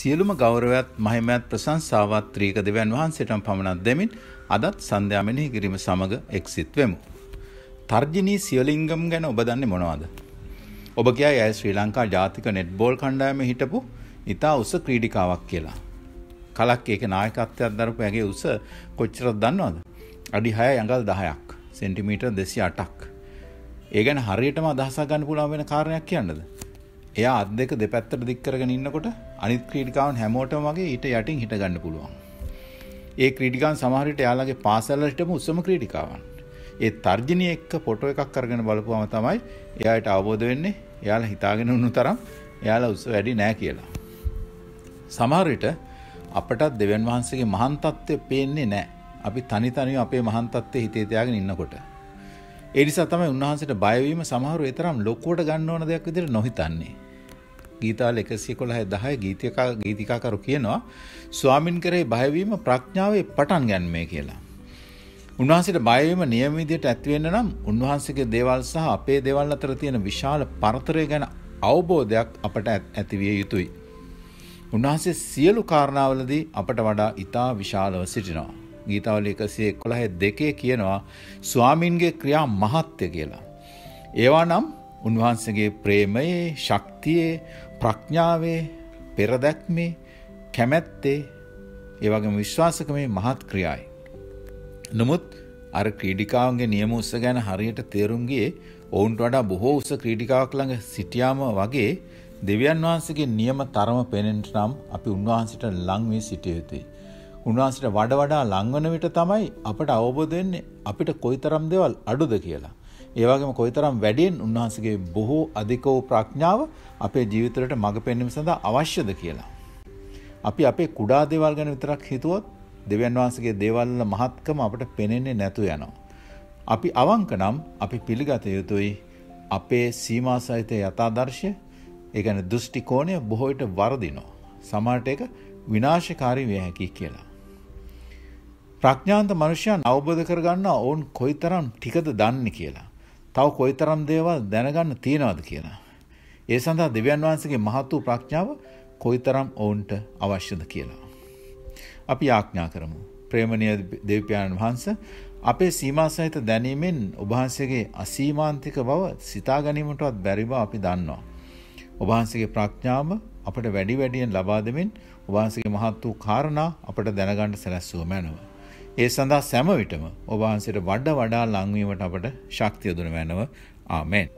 සියලුම ගෞරවයත් මහිමයත් ප්‍රශංසාවත් ත්‍රීක දෙවියන් වහන්සේටම පමණක් දෙමින් අදත් සන්ධ්‍යා මෙනෙහි කිරීම සමග එක්සිත් වෙමු. තර්ජනී සියලිංගම් ගැන ඔබ දන්නේ මොනවද? ඔබ කියයි ඇය ශ්‍රී ලංකා ජාතික නෙට්බෝල් කණ්ඩායමේ හිටපු ඉතා උස ක්‍රීඩිකාවක් කියලා. කලක් ඒක නායකත්වයක් දරපු ඇගේ උස කොච්චරද දන්නවද? අඩි 6 ඇඟල් 10ක්, සෙන්ටිමීටර් 208ක්. ඒ ගැන හරියටම අදහසක් ගන්න පුළුවන් වෙන කාරණයක් කියන්නද? එයා අත් දෙක දෙපැත්තට දික් කරගෙන ඉන්නකොට අනිත් ක්‍රීඩිකාවන් හැමෝටම වගේ ඊට යටින් හිට ගන්න පුළුවන්. ඒ ක්‍රීඩිකාන් සමහර විට එයාලගේ පාසල් වලටම උසම ක්‍රීඩිකාවන්. ඒ තර්ජනය එක්ක ෆොටෝ එකක් අරගෙන බලපුවම තමයි එයාට අවබෝධ වෙන්නේ එයාලා හිතාගෙන උණු තරම් එයාලා උස වැඩි නෑ කියලා. සමහර විට අපටත් දෙවන් වහන්සේගේ මහාන් තත්ත්වය පේන්නේ නෑ. අපි තනි තනිව අපේ මහාන් තත්ත්වයේ හිතේ තියාගෙන ඉන්නකොට. ඒ නිසා තමයි උන්වහන්සේට බයවීම සමහරව ඒ තරම් ලොකුවට ගන්න ඕන දෙයක් විදිහට නොහිතන්නේ. ගීතාල 111 10 ගීතිකා ගීතිකාකරු කියනවා ස්වාමින් කරේ බයවීම ප්‍රඥාවේ පටන් ගැනීමේ කියලා. උන්වහන්සේට බයවීම නියම විදිහට ඇති වෙන්න නම් උන්වහන්සේගේ දේවල් සහ අපේ දේවල් අතර තියෙන විශාල පරතරය ගැන අවබෝධයක් අපට ඇති විය යුතුයි. උන්වහන්සේ සියලු කාරණාවලදී අපට වඩා ඊටා විශාලව සිටිනවා. ගීතාවලි එකසේ එකොළහ දෙකේ කියනවා ස්වාමින්ගේ ක්‍රියා මහත්්‍ය කියලා. ඒවා නම් උන්වහන්සගේ ප්‍රේමයේ ශක්තියේ ප්‍රඥාවේ පෙරදැක්මේ කැමැත්තේ ඒවගේ විශ්වාසකමේ මහත් ක්‍රියායි. නමුත් අර ක්‍රීඩිකාවන්ගේ නියම උස්ස ගැන හරියට තේරුම්ගේ ඔවුන්ට වඩා බොහෝ උස ක්‍රීඩිකාවක් ළඟ සිටියාම වගේ දෙවියන් වහන්සේගේ නියම තරම පෙනෙන්ට නම් අපි උන්වහන්සට ලංවී සිටිය යුතුයි. උන්වහන්සට වඩ වඩා ලංවන විට තමයි අපට අවබෝධ වෙන්නේ අපිට කොයිතරම් දේවල් අඩුද කියලා. ඒ වගේම කොයිතරම් වැඩියෙන් උන්වහන්සේගේ බොහෝ අධික වූ ප්‍රඥාව අපේ ජීවිතවලට මඟ පෙන්වීම සඳහා අවශ්‍යද කියලා. අපි අපේ කුඩා දේවල් ගැන විතරක් හිතුවොත් දෙවියන් වහන්සේගේ දේවල් වල මහත්කම අපට පෙනෙන්නේ නැතු යනවා. අපි අවංක නම් අපි පිළිගත යුතුයි අපේ සීමා සහිත යථාදර්ශය ඒ කියන්නේ දෘෂ්ටි කෝණය බොහෝ විට වර්ධිනවා. සමහරට ඒක විනාශකාරී විය හැකි කියලා. ප්‍රඥාන්ත මනුෂ්‍යයන් අවබෝධ කරගන්න ඔවුන් කොයිතරම් ටිකද දන්නේ කියලා. තව කොයිතරම් දේවල් දැනගන්න තියෙනවද කියලා. ඒ සඳහා දෙවියන් වහන්සේගේ මහත් වූ ප්‍රඥාව කොයිතරම් ඔවුන්ට අවශ්‍යද කියලා. අපි ආඥා කරමු. ප්‍රේමණීය දෙවිපියාණන් වහන්සේ අපේ සීමා සහිත දැනීමෙන් ඔබවහන්සේගේ අසීමාන්තික බව සිතා ගැනීමටවත් බැරි බව අපි දන්නවා. ඔබවහන්සේගේ ප්‍රඥාව අපට වැඩි වැඩියෙන් ලබා දෙමින් ඔබවහන්සේගේ මහත් වූ කාරණා අපට දැනගන්න සැලැස්සුව මැනව. ඒ සඳහා සැම විටම ඔබ වහන්සේට වඩ වඩා ලංවීමට අපට ශක්තිය දුන මැනව. ආමෙන්.